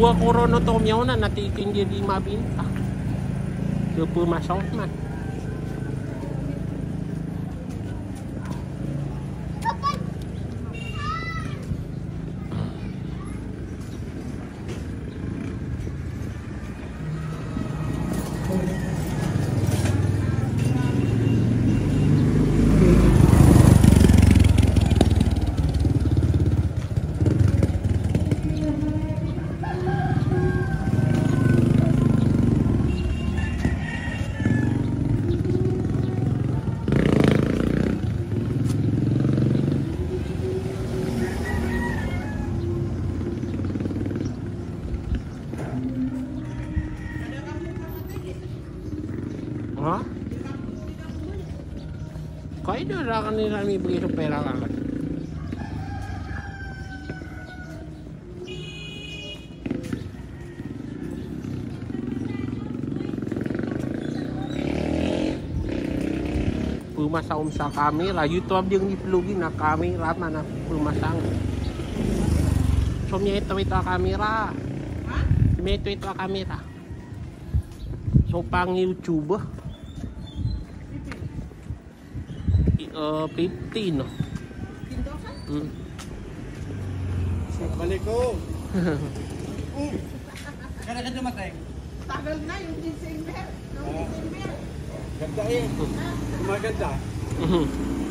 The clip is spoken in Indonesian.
Eh, kuha ko ron to miyaw na natitinggi di mabinta. Yung pumasaw man. Ha? Kaya doon lang kanila may bigay sa pera ka. Pumasang sa kamera. YouTube yung iplugin na kamera man na pumasang. So, may ito ito kamera. May ito ito kamera. So, pang YouTube. Uh, 15, no? Mm. Balik ko. Kada ka dumatay. Tagal na yung December. Noong December. Ganda eh. Gumaganda. Mhm.